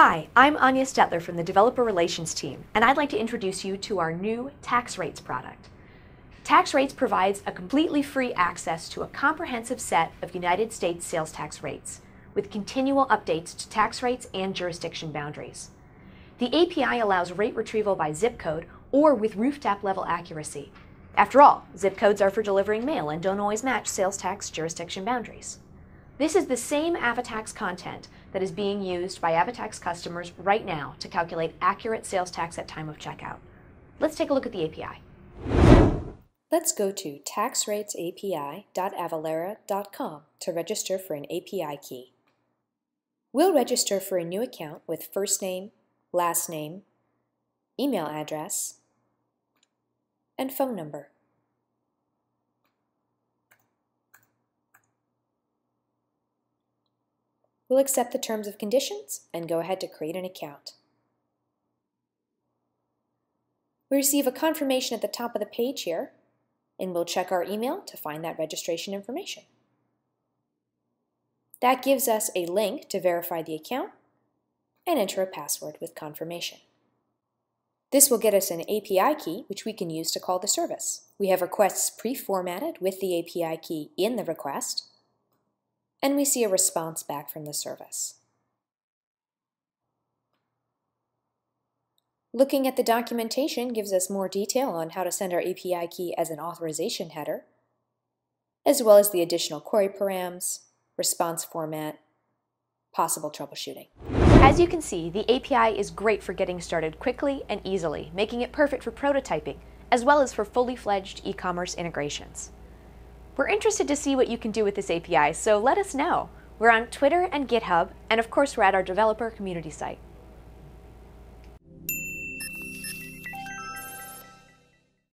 Hi, I'm Anya Stetler from the Developer Relations team, and I'd like to introduce you to our new Tax Rates product. Tax Rates provides a completely free access to a comprehensive set of United States sales tax rates, with continual updates to tax rates and jurisdiction boundaries. The API allows rate retrieval by zip code or with rooftop level accuracy. After all, zip codes are for delivering mail and don't always match sales tax jurisdiction boundaries. This is the same Avatax content that is being used by Avatax customers right now to calculate accurate sales tax at time of checkout. Let's take a look at the API. Let's go to taxratesapi.avalara.com to register for an API key. We'll register for a new account with first name, last name, email address, and phone number. We'll accept the terms of conditions and go ahead to create an account. We receive a confirmation at the top of the page here, and we'll check our email to find that registration information. That gives us a link to verify the account and enter a password with confirmation. This will get us an API key, which we can use to call the service. We have requests pre-formatted with the API key in the request, and we see a response back from the service. Looking at the documentation gives us more detail on how to send our API key as an authorization header, as well as the additional query params, response format, possible troubleshooting. As you can see, the API is great for getting started quickly and easily, making it perfect for prototyping, as well as for fully fledged e-commerce integrations. We're interested to see what you can do with this API, so let us know. We're on Twitter and GitHub, and of course we're at our developer community site.